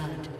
blood.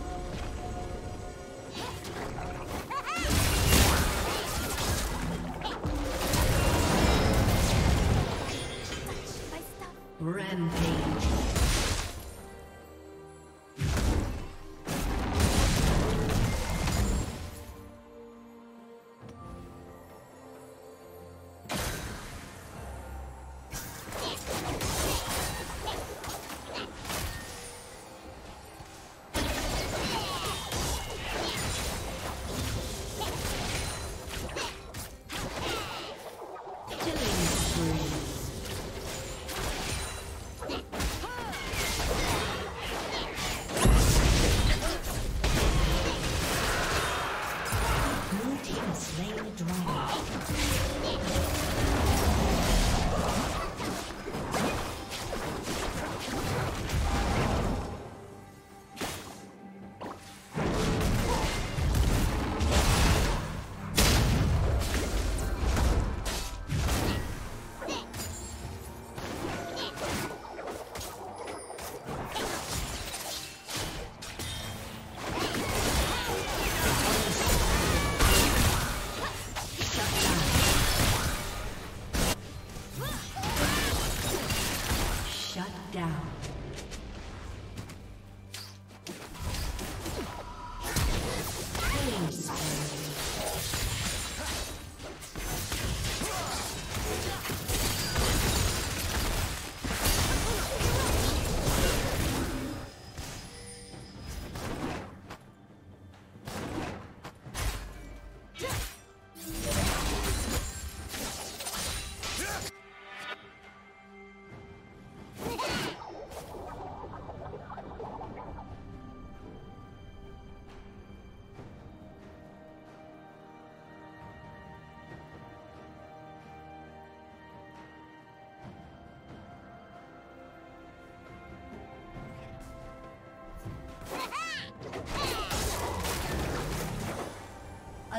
dragon.